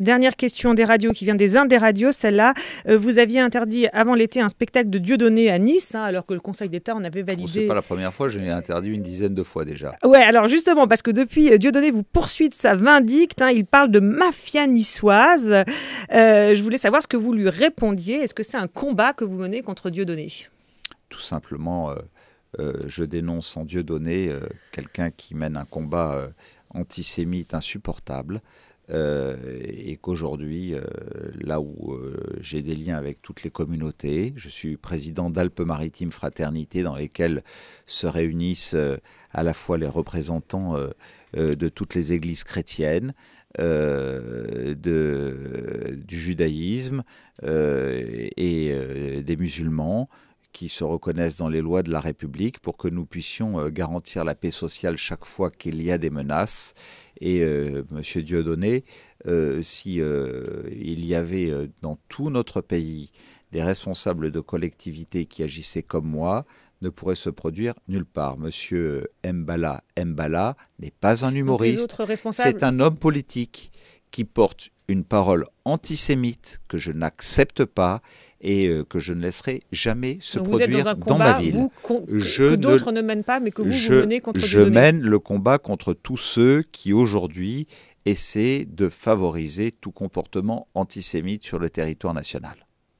Dernière question des radios qui vient des uns des radios. Celle-là, euh, vous aviez interdit avant l'été un spectacle de Dieudonné à Nice, hein, alors que le Conseil d'État en avait validé. C'est pas la première fois, je l'ai interdit une dizaine de fois déjà. Ouais, alors justement, parce que depuis, euh, Dieudonné vous poursuit de sa vindicte. Hein, il parle de mafia niçoise. Euh, je voulais savoir ce que vous lui répondiez. Est-ce que c'est un combat que vous menez contre Dieudonné? Tout simplement, je dénonce en Dieudonné quelqu'un qui mène un combat antisémite insupportable. Euh, et qu'aujourd'hui, euh, là où euh, j'ai des liens avec toutes les communautés, je suis président d'Alpes-Maritimes Fraternité dans lesquelles se réunissent à la fois les représentants de toutes les églises chrétiennes, du judaïsme et des musulmans, qui se reconnaissent dans les lois de la République pour que nous puissions euh, garantir la paix sociale chaque fois qu'il y a des menaces. Et euh, Monsieur Dieudonné, euh, si il y avait dans tout notre pays des responsables de collectivités qui agissaient comme moi, ne pourrait se produire nulle part. Monsieur Mbala Mbala n'est pas un humoriste, c'est un homme politique qui porte une parole antisémite que je n'accepte pas et euh, que je ne laisserai jamais se produire dans, ma ville. Vous, que d'autres ne, mènent pas, mais que vous, je, vous menez contre Je mène le combat contre tous ceux qui aujourd'hui essaient de favoriser tout comportement antisémite sur le territoire national.